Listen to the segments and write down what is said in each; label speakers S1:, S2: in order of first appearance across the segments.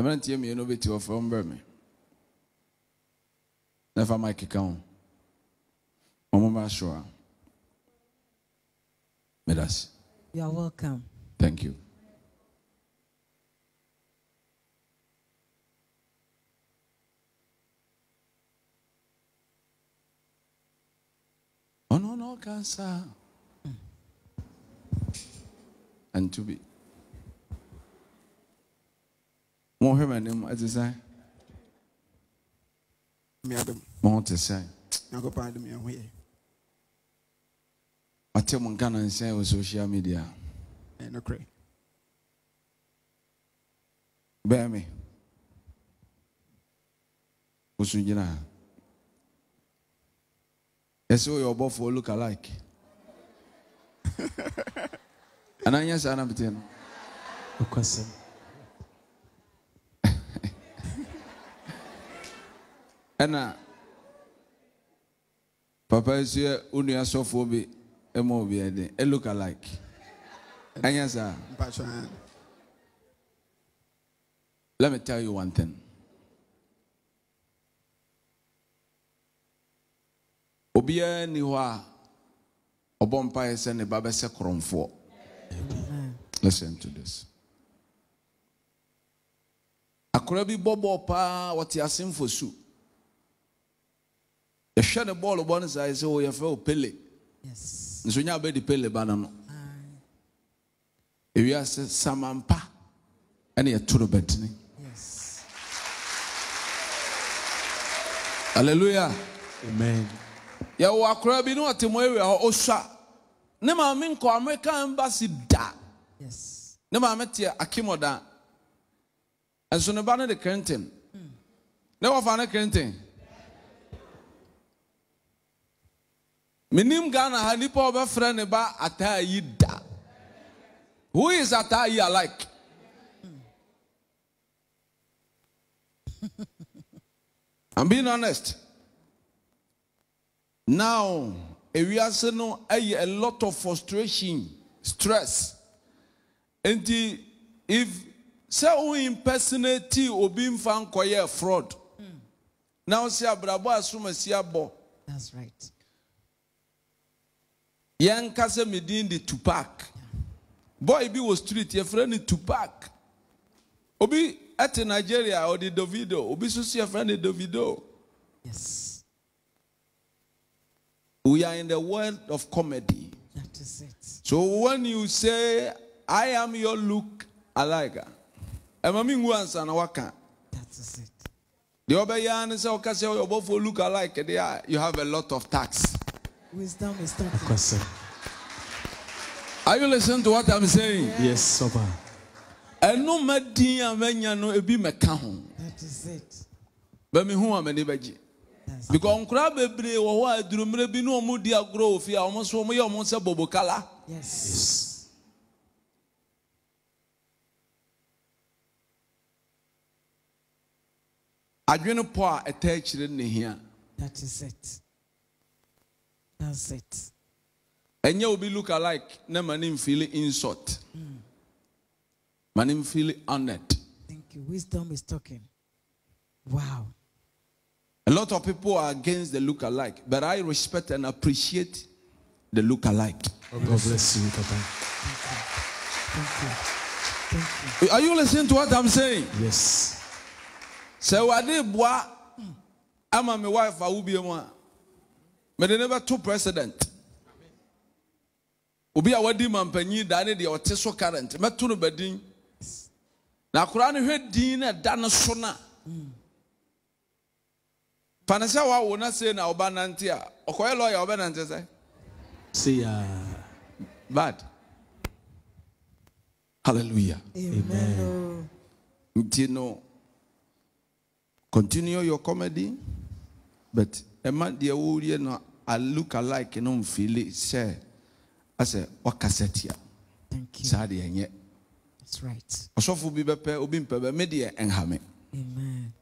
S1: mmeranteɛ mmienu bi te hɔ fam brɛ me. Na fa mic ka ho. Ɔmo ba so a medase
S2: You are welcome.
S1: thank you. Ɔno na ɔka saa mm. anto bi mohwɛ m'anim ɛte sɛ
S3: Meadom.
S1: mo te
S3: ho yɛ.
S1: ate mo nka nansɛn wɔ social media.
S3: Nokorɛ.
S1: bɛɛ me. Woso gyina ha. Yɛsɛ woyɛ ɔbɔfoɔ look alike. Anaa nyɛ saa na mete no?
S4: Nokwasɛm
S1: ɛna papa yi so yɛ wo nua sɔfoɔ bi ɛma obi ɛden ɛ look alike. Ɛnyɛ saa
S3: Mpatwa ɛn.
S1: let me tell you one thing. Obiara ni hɔ a ɔbɔ mpaeɛ sɛ ne ba bɛsɛ korɔmfoɔ. Listen to this. Akora bi bɔbɔɔ paa wɔte ase mfosu yɛhwɛ ne bɔɔlo bɔ no saa sɛ wɔyɛfrɛ wo pele. Nso nya bɛdi pele ba no no. Ewiase samampa ɛne yɛto no hallelujah.
S4: Amen.
S1: Yɛwɔ akora bi ne ɔte mo area hɔ ɔsua. Ne maame nkɔ american embassy da.
S2: Yes.
S1: ne maame te akimɔda nso ne ba no de kɛntɛn ne wɔfa ne kɛntɛn menim ghana ha nipa ɔbɛfrɛ ne ba ataa yi da. Who is ataa yi alike i'm being honest. Now ewiase no ɛyɛ a lot of frustration stress. Nti if sɛ wo impersonate obi mfa nkɔyɛ fraud. Na wo sɛ abrabɔ asomasi abɔ.
S2: That's right.
S1: Yɛnka sɛ medin de tupac boy bi wɔ street yɛfrɛ no tupac obi ɛte nigeria or ɔde davido obi nso so yɛfrɛ no davido
S2: Yes.
S1: we are in the world of comedy
S2: That is it.
S1: So when you say, I am your look alike, mi ngu ansa na waka.
S2: That is it.
S1: Deɛ ɔbɛyɛ ne sɛ ɔka sɛ ɔyɛ Obofour look alike you have a lot of tax.
S2: Wisdom is talking.
S4: nokwasɛm
S1: Are you listening to what I'm saying?
S4: yes ɔba
S1: Ɛno ma din a mɛnya no ebi mɛka ho.
S2: That is it.
S1: Bɛmi hu a m'ani bɛgye.
S2: That's it.
S1: Because nkura bebree wɔ hɔ a adurumire bi ne wɔn di agorɔ wɔ fie a wɔn nso wɔn yɛ wɔn sɛ bobokala.
S2: Yes.
S1: Adwene pɔ a ɛta akyire ne hia.
S2: That is it. That's it.
S1: ɛnyɛ obi look alike na ma ne mfili insult ma ne mfili honored
S2: Thank you. Wisdom is talking. Wow.
S1: a lot of people are against the look alike but i respect and appreciate the look alike oh,
S4: god bless you papa
S2: Thank you. Thank you.
S1: are you listening to what i'm saying
S4: yes
S1: sɛ wade boa ama me wife awo bie mu a mede never bɛto president. Obi a wadi ma mpanyin da ne deɛ ɔte so current. Mɛto no badin na akora no hwɛ din na ɛda no so no a fa ne sɛ woawo na sei na ɔba nante a ɔkɔyɛ lɔya ɔbɛnante sɛ?
S4: Say ya uh,
S1: bad. Hallelujah.
S2: Amen.
S1: nti no continue your comedy but ɛma deɛ wɔreɛ no a look alike no mfili sɛ asɛ wakasa tia saa deɛ ɛnyɛ
S2: That's right.
S1: ɔsɔfo bi bɛpɛ obi mpɛ bɛ me deɛ ɛnha me
S2: Amen.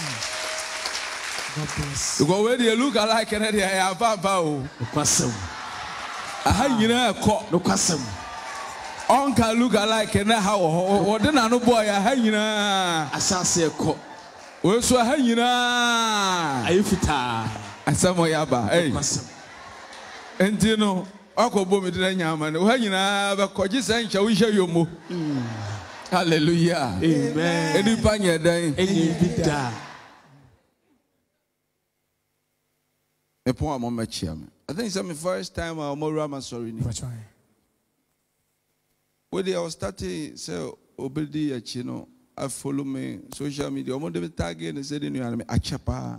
S2: Mm. God bless.
S1: because wei deɛ look alike no deɛ ɛyɛ apaapa o
S4: nokwasɛm
S1: aha nyinaa ɛkɔ
S4: nokwasɛm
S1: ɔnka look alike ne ha wɔ hɔ wɔde n'ano bɔɔ yɛ ha nyinaa
S4: asase ɛkɔ
S1: wei so ha nyinaa
S4: ayɛ fitaa
S1: asɛm ɔyɛ aba nti no ɔkɔ bɔ mi dina nyama no ha nyinaa bɛkɔ gye sɛ nkyɛ wohyɛ yomo hallelujah.
S4: Amen.
S1: Nipa nyɛ dɛn
S4: ɛnyɛ bi daa
S1: mepɔn a mɔmmɛkyia me i think sɛ me first time uh, a ɔmɔwura ma sɔre ni. Wode starting sɛ obɛdi akyi no I follow me social media. Ɔmɔde me tage ne sɛ de nuane me akyɛ paa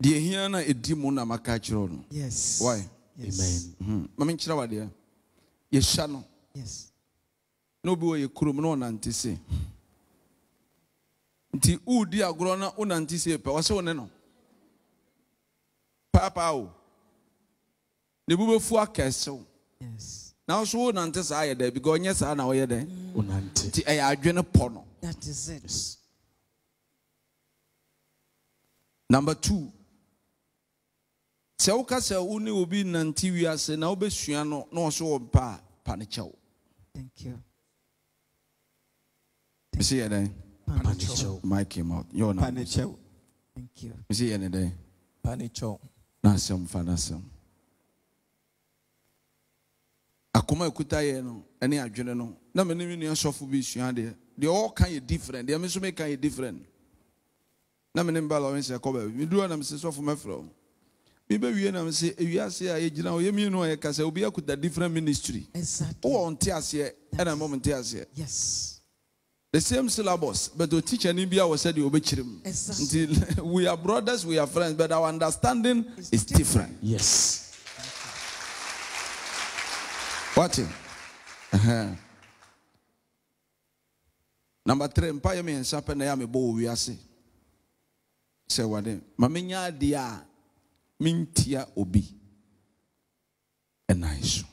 S1: deɛ hia na ɛdi mu na maka kyerɛ no.
S2: Yes.
S1: why?
S2: Yes.
S4: amen.
S1: Mhm. ma menkyerɛ wadeɛ yɛhyia no.
S2: Yes.
S1: na obi wɔ yɛ kurom na ɔnante se. Nti wodi agorɔ na wonante se pɛ. Wɔsɛ wo ne no. Paapaa o. Ne bu bɛfu akɛsew.
S2: Yes.
S1: na wo so wonante saa yɛ dɛ. Because ɔnyɛ saa na wɔyɛ dɛ.
S4: Wonante.
S1: Nti ɛyɛ adwene pɔ no.
S2: That is it.
S1: number two sɛ woka sɛ wo ne obi nante wiase na wobɛsua no na ɔso wɔ mpa a pa ne kyɛw.
S2: Thank you.
S1: mese yɛ dɛn?
S4: Panikyɛw
S1: mike mouth yɛ ɔna
S3: Panichew.
S2: Thank you.
S1: mese yɛ ne dɛn? Na asɛm fa n'asɛm. Akoma a ɛkuta yɛ no ɛne adwene no na me ne me nua sɔfo bi sua deɛ deɛ ɔka yɛ different deɛ me nso meka yɛ different. Na me ne mba lɔre sɛ kɔ baabi. Meduru na mesɛ sɔfo mɛfrɛ wo mebɛwie na mesɛ ewiase a yɛgyina hɔ yɛmienu a yɛka sɛ obi akuta different ministry
S2: Exactly.
S1: wowɔ nte aseɛ ɛna mmɔ mo nte aseɛ
S2: Yes.
S1: the same syllabus but o teacher ni bi a wɔ sɛ deɛ obɛkyerɛ mu
S2: Exactly.
S1: nti we are brothers we are friends but our understanding is different
S4: yes
S1: What? Uh-huh. Number three, mpa yɛ mmiɛnsa pɛ na yɛ a mebɔ wɔ wiase. Sɛ wade, ma menya adeɛ a mentia obi. Ɛnan so.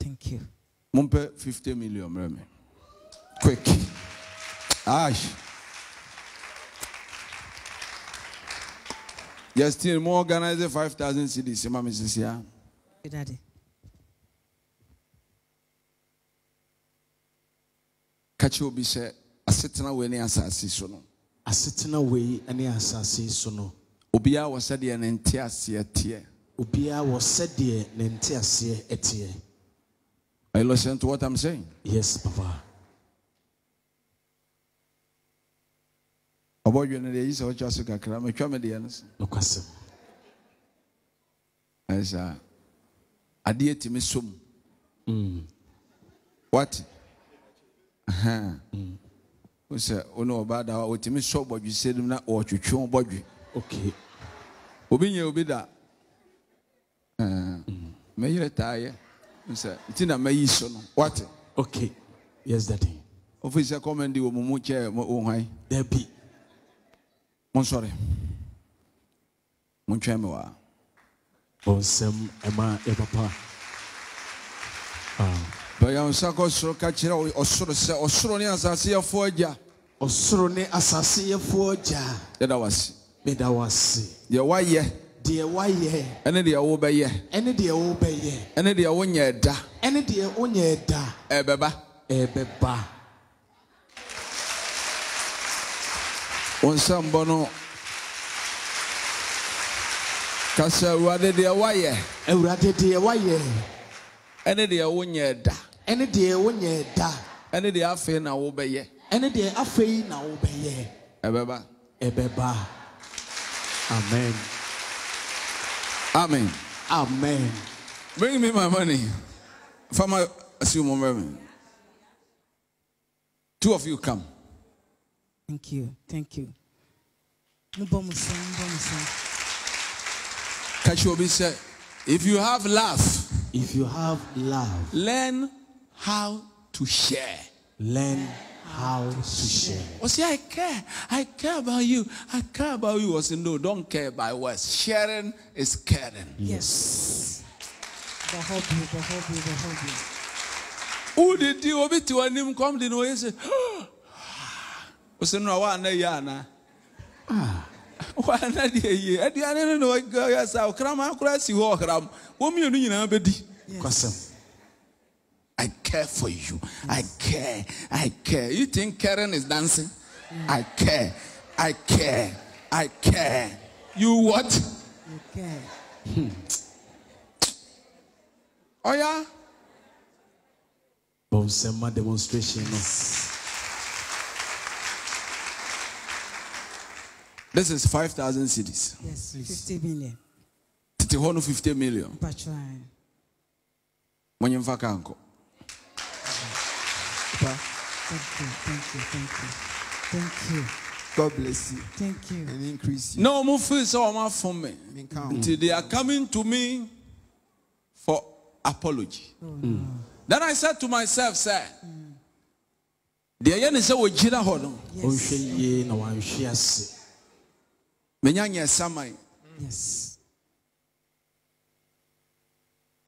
S2: Thank you.
S1: Mompɛ 50 million mmerɛ me. Quick. Ash. Justin, mo organize 5,000 CDs. Ma me sisi ya.
S2: Daddy.
S1: Ka kyerɛ obi sɛ asetena wei ne asase so no.
S4: asetena wei ne asase so no.
S1: Obiara wɔ sɛdeɛ ne nte aseɛ teɛ.
S4: Obiara wɔ sɛdeɛ ne nte aseɛ teɛ
S1: are you listening to what i'm saying?
S4: Yes papa.
S1: No deɛ yi sɛ wotwa so kakra matwa me deɛ no so
S4: nokwasɛm.
S1: Ɛyɛ saa adeɛ tumi som
S4: Mm.
S1: what sɛ wo ne ɔbaa da hɔ a wɔtumi sɔ bɔdwe sɛdum na wɔtwetwe wo bɔdwe
S4: okay
S1: obi nyɛ obi da. Mɛyerɛ taa yɛ Wo sɛ nti na mayi so no what
S4: okay yes daddy.
S1: Ɔfiri sɛ kɔmɛndi wɔ mu mu kyɛ wo hwan.
S4: Dabi
S1: monsɔre montwɛn me waa
S4: ɔnsɛm ɛma yɛ papa Ah.
S1: Bɛyɛ nsa kɔ soro ka kyerɛ ɔsoro sɛ ɔsoro ne asase yɛfoɔ agya
S4: ɔsoro ne asase yɛfoɔ gyaa
S1: yɛda wase
S4: meda wo ase
S1: deɛ woayɛ
S4: deɛ woayɛ
S1: ɛne deɛ wobɛyɛ
S4: ɛne deɛ wobɛyɛ
S1: ɛne deɛ wonyɛ da
S4: ɛne deɛ wonyɛ da
S1: ɛbɛba
S4: ɛbɛba
S1: wo nsa mbɔ no ka sɛ awurade deɛ woayɛ
S4: awurade deɛ woayɛ
S1: ɛne deɛ wonyɛ da.
S4: Ɛne deɛ wonyɛ da.
S1: Ɛne deɛ afei na wobɛyɛ
S4: ɛne deɛ afei na wobɛyɛ
S1: ɛbɛba
S4: ɛbɛba amen.
S1: Amen.
S4: Amen.
S1: Bring me my money. Farmer assume me. Two of you come.
S2: Thank you. Thank you. Mubɔ mo nsam, mubɔ mo nsam.
S1: ka kyerɛ obi sɛ if you have love
S4: if you have love
S1: learn how to share
S4: learn how to share oh,
S1: Or say, I care. I care about you. I care about you. Or say, no, don't care by words. Sharing is caring.
S2: Yes. The hobby, the hobby, the hobby.
S1: Who did you obi to him come to know? He say, ah. O say, no, I want to yana. deɛ yie aduane no na wɔyɛ sa ɔkraman koraa si hɔ ɔhram wɔn mmienu nyinaa bɛdi
S4: kwasɛm
S1: I care for you. I care. I care. You think Karen is dancing? I care. I care. I care. You what?
S2: Okay.
S1: Oh yeah.
S4: bɔ nsɛm ma demonstration no
S1: This is 5,000 cities.
S2: Yes, 50 million.
S1: Titi hɔ no 50 million.
S2: Patron.
S1: Monyemfa ka nkɔ.
S2: Thank you, thank you, thank you. Thank you,
S3: God bless you
S2: thank you.
S3: and increase you.
S1: Na ɔmo feel sɛ ɔmo afom me.
S3: Menka ho.
S1: Nti they are coming to me for apology.
S2: Oh, no.
S1: Then I said to myself, sir, mm. deɛ yɛ ne sɛ wɔgyina hɔ no,
S4: ɔnhwɛ yie na wanhwe ase
S1: menya nyɛ saman,
S2: Yes,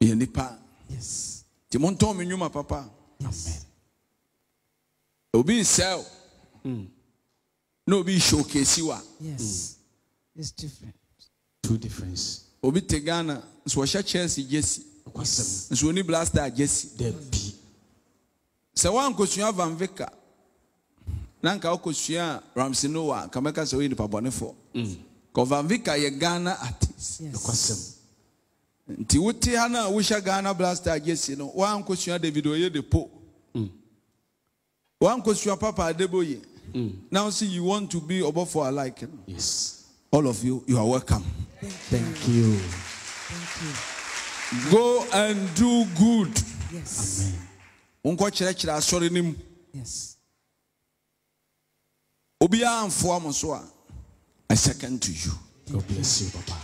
S1: yɛ nipa.
S2: yes,
S1: Nti montɔn me nnwuma papa.
S2: yes.
S1: Obi nsɛw. Hmm. Na obi showcase wa.
S2: Yes. It's different.
S4: two difference
S1: Obi te Ghana, nso ɔhyɛ Chelsea jersey.
S4: kwasɛm
S1: Nso oni blaster jersey.
S4: dabi
S1: Sɛ wankosua Van Vicker, na nka wokosua Ramsey Nouah, nka mɛka sɛ woyɛ nipa bɔnefoɔ. Kɔ Van Vicker yɛ Ghana artist.
S2: Yes.
S1: nti wote ha no a wohyɛ ghana blaster jersey no woankɔsua david oyɛ depo woankɔsua papa adeboye. Now see you want to be ɔbɔfo alike no?
S4: Yes.
S1: All of you you are welcome.
S4: Thank you
S2: Thank you.
S1: go and do good.
S2: Yes.
S1: wonkɔkyerɛkyerɛ asɔre no mu
S2: Yes.
S1: obiara mfoa mo so a i second to you
S4: god bless you papa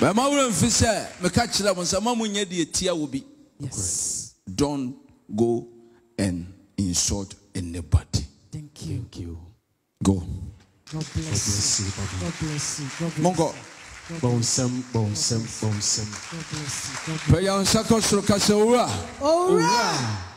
S1: bɛma werɛ mfi sɛ meka kyerɛ mo sɛ ma monyɛ deɛ tia wo bi
S2: Yes.
S1: don't go and insult anybody
S2: Thank you.
S4: thank you
S1: go
S2: God bless
S4: bless you papa
S2: you. God bless you. God bless
S1: monkɔ
S2: you.
S4: bɔ nsɛm bɔ nsɛm bɔ nsɛm
S2: God bless you. God
S1: pɛ yɛ nsa kɔ soro ka sɛ owura
S2: bless you. Ora!